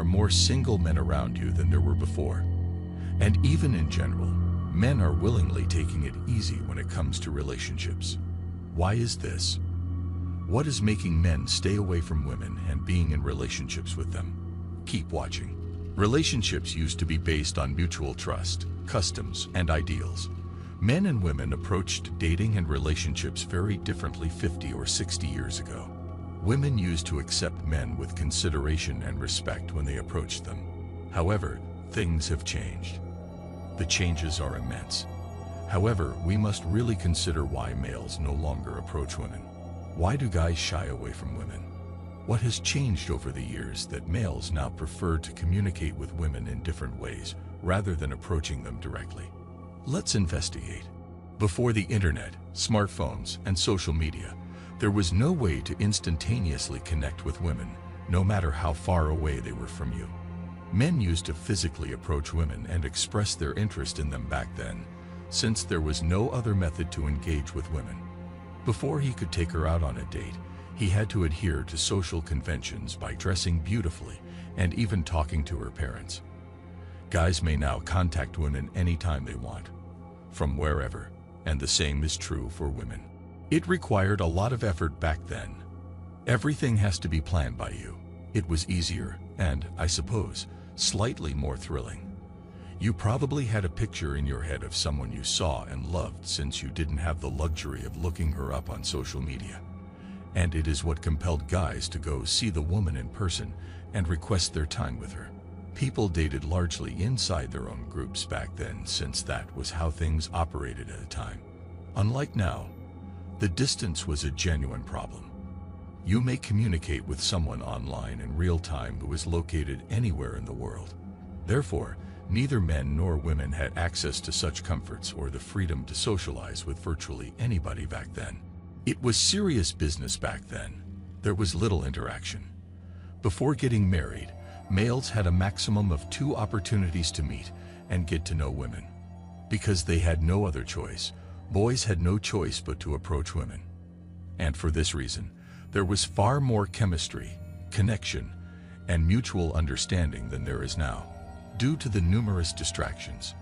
are more single men around you than there were before. And even in general, men are willingly taking it easy when it comes to relationships. Why is this? What is making men stay away from women and being in relationships with them? Keep watching. Relationships used to be based on mutual trust, customs, and ideals. Men and women approached dating and relationships very differently 50 or 60 years ago. Women used to accept men with consideration and respect when they approached them. However, things have changed. The changes are immense. However, we must really consider why males no longer approach women. Why do guys shy away from women? What has changed over the years that males now prefer to communicate with women in different ways rather than approaching them directly? Let's investigate. Before the internet, smartphones, and social media, there was no way to instantaneously connect with women, no matter how far away they were from you. Men used to physically approach women and express their interest in them back then, since there was no other method to engage with women. Before he could take her out on a date, he had to adhere to social conventions by dressing beautifully and even talking to her parents. Guys may now contact women anytime they want, from wherever, and the same is true for women. It required a lot of effort back then. Everything has to be planned by you. It was easier and, I suppose, slightly more thrilling. You probably had a picture in your head of someone you saw and loved since you didn't have the luxury of looking her up on social media. And it is what compelled guys to go see the woman in person and request their time with her. People dated largely inside their own groups back then since that was how things operated at the time. Unlike now, the distance was a genuine problem. You may communicate with someone online in real time who is located anywhere in the world. Therefore, neither men nor women had access to such comforts or the freedom to socialize with virtually anybody back then. It was serious business back then. There was little interaction. Before getting married, males had a maximum of two opportunities to meet and get to know women. Because they had no other choice, boys had no choice but to approach women. And for this reason, there was far more chemistry, connection, and mutual understanding than there is now. Due to the numerous distractions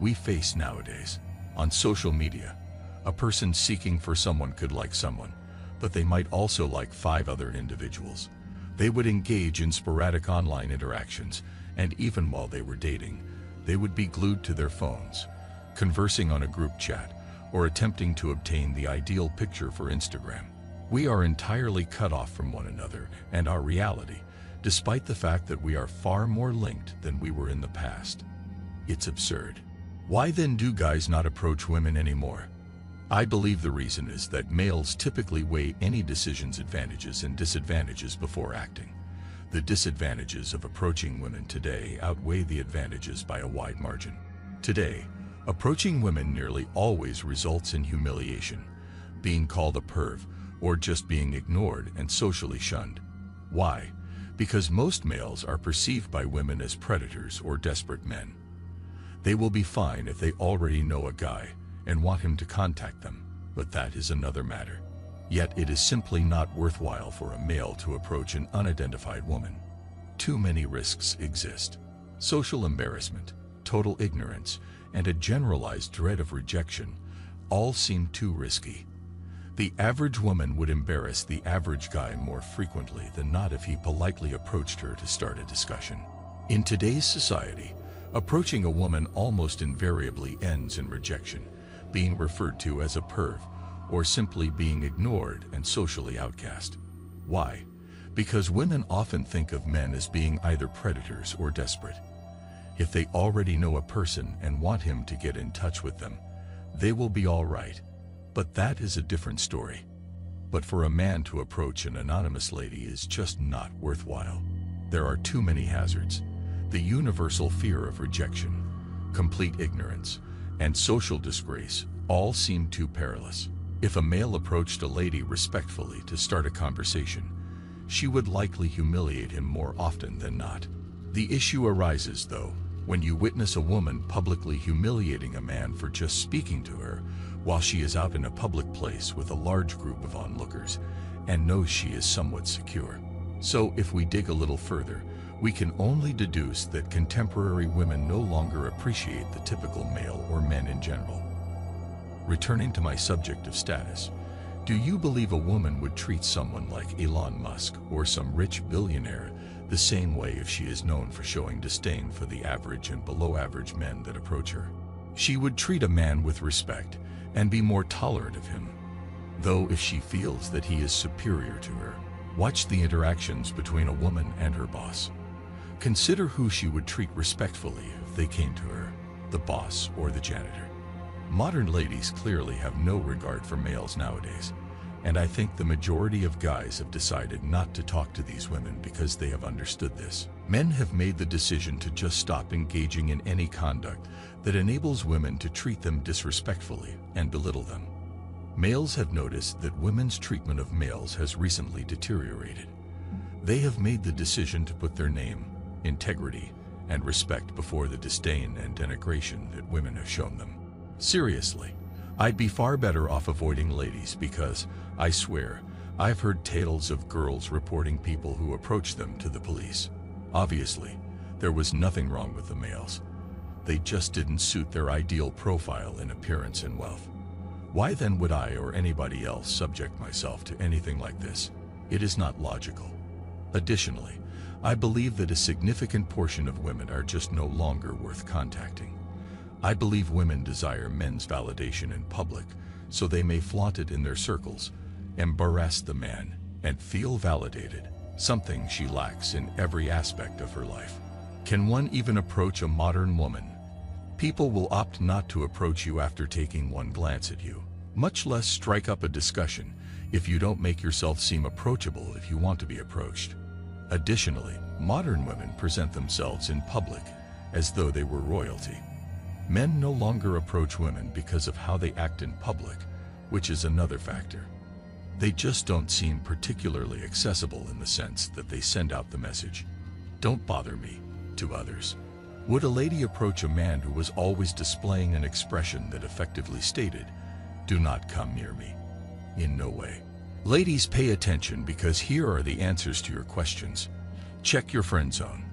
we face nowadays, on social media, a person seeking for someone could like someone, but they might also like five other individuals. They would engage in sporadic online interactions, and even while they were dating, they would be glued to their phones, conversing on a group chat, or attempting to obtain the ideal picture for Instagram. We are entirely cut off from one another and our reality, despite the fact that we are far more linked than we were in the past. It's absurd. Why then do guys not approach women anymore? I believe the reason is that males typically weigh any decision's advantages and disadvantages before acting. The disadvantages of approaching women today outweigh the advantages by a wide margin. Today, approaching women nearly always results in humiliation, being called a perv, or just being ignored and socially shunned. Why? Because most males are perceived by women as predators or desperate men. They will be fine if they already know a guy, and want him to contact them, but that is another matter. Yet it is simply not worthwhile for a male to approach an unidentified woman. Too many risks exist. Social embarrassment, total ignorance, and a generalized dread of rejection all seem too risky. The average woman would embarrass the average guy more frequently than not if he politely approached her to start a discussion. In today's society, approaching a woman almost invariably ends in rejection being referred to as a perv, or simply being ignored and socially outcast. Why? Because women often think of men as being either predators or desperate. If they already know a person and want him to get in touch with them, they will be all right. But that is a different story. But for a man to approach an anonymous lady is just not worthwhile. There are too many hazards. The universal fear of rejection, complete ignorance, and social disgrace all seem too perilous. If a male approached a lady respectfully to start a conversation, she would likely humiliate him more often than not. The issue arises, though, when you witness a woman publicly humiliating a man for just speaking to her while she is out in a public place with a large group of onlookers and knows she is somewhat secure. So if we dig a little further, we can only deduce that contemporary women no longer appreciate the typical male or men in general. Returning to my subject of status, do you believe a woman would treat someone like Elon Musk or some rich billionaire the same way if she is known for showing disdain for the average and below average men that approach her? She would treat a man with respect and be more tolerant of him. Though if she feels that he is superior to her, watch the interactions between a woman and her boss. Consider who she would treat respectfully if they came to her, the boss or the janitor. Modern ladies clearly have no regard for males nowadays, and I think the majority of guys have decided not to talk to these women because they have understood this. Men have made the decision to just stop engaging in any conduct that enables women to treat them disrespectfully and belittle them. Males have noticed that women's treatment of males has recently deteriorated. They have made the decision to put their name, integrity, and respect before the disdain and denigration that women have shown them. Seriously, I'd be far better off avoiding ladies because, I swear, I've heard tales of girls reporting people who approached them to the police. Obviously, there was nothing wrong with the males. They just didn't suit their ideal profile in appearance and wealth. Why then would I or anybody else subject myself to anything like this? It is not logical. Additionally, I believe that a significant portion of women are just no longer worth contacting. I believe women desire men's validation in public so they may flaunt it in their circles, embarrass the man, and feel validated, something she lacks in every aspect of her life. Can one even approach a modern woman? People will opt not to approach you after taking one glance at you, much less strike up a discussion if you don't make yourself seem approachable if you want to be approached. Additionally, modern women present themselves in public as though they were royalty. Men no longer approach women because of how they act in public, which is another factor. They just don't seem particularly accessible in the sense that they send out the message, don't bother me, to others. Would a lady approach a man who was always displaying an expression that effectively stated, do not come near me? In no way. Ladies, pay attention because here are the answers to your questions. Check your friend zone.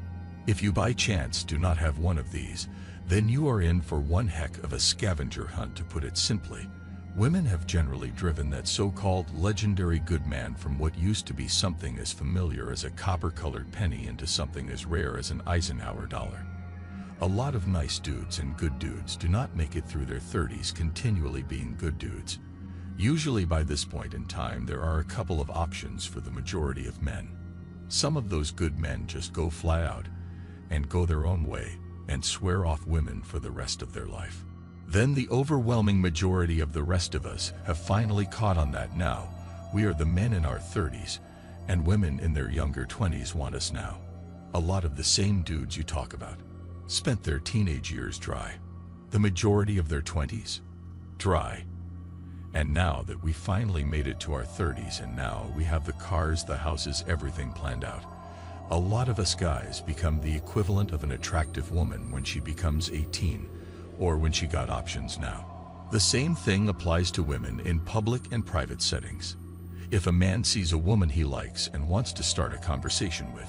If you by chance do not have one of these, then you are in for one heck of a scavenger hunt to put it simply. Women have generally driven that so-called legendary good man from what used to be something as familiar as a copper-colored penny into something as rare as an Eisenhower dollar. A lot of nice dudes and good dudes do not make it through their 30s continually being good dudes. Usually by this point in time, there are a couple of options for the majority of men. Some of those good men just go fly out and go their own way and swear off women for the rest of their life. Then the overwhelming majority of the rest of us have finally caught on that now. We are the men in our 30s, and women in their younger 20s want us now. A lot of the same dudes you talk about spent their teenage years dry. The majority of their 20s, dry. And now that we finally made it to our 30s and now we have the cars, the houses, everything planned out, a lot of us guys become the equivalent of an attractive woman when she becomes 18 or when she got options now. The same thing applies to women in public and private settings. If a man sees a woman he likes and wants to start a conversation with,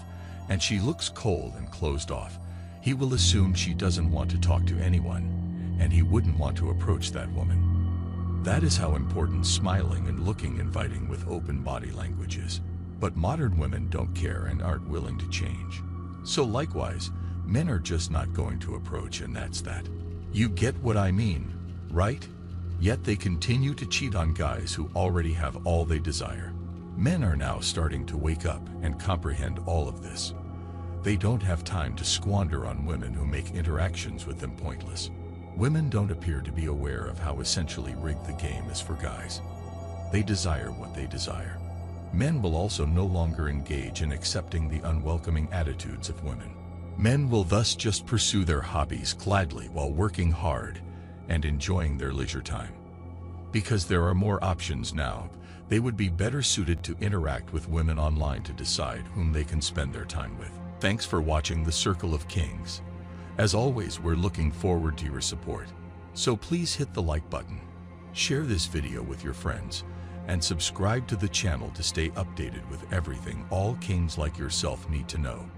and she looks cold and closed off, he will assume she doesn't want to talk to anyone, and he wouldn't want to approach that woman. That is how important smiling and looking inviting with open body language is. But modern women don't care and aren't willing to change. So likewise, men are just not going to approach and that's that. You get what I mean, right? Yet they continue to cheat on guys who already have all they desire. Men are now starting to wake up and comprehend all of this. They don't have time to squander on women who make interactions with them pointless. Women don't appear to be aware of how essentially rigged the game is for guys. They desire what they desire. Men will also no longer engage in accepting the unwelcoming attitudes of women. Men will thus just pursue their hobbies gladly while working hard and enjoying their leisure time. Because there are more options now, they would be better suited to interact with women online to decide whom they can spend their time with. Thanks for watching The Circle of Kings. As always, we're looking forward to your support. So please hit the like button, share this video with your friends, and subscribe to the channel to stay updated with everything all kings like yourself need to know.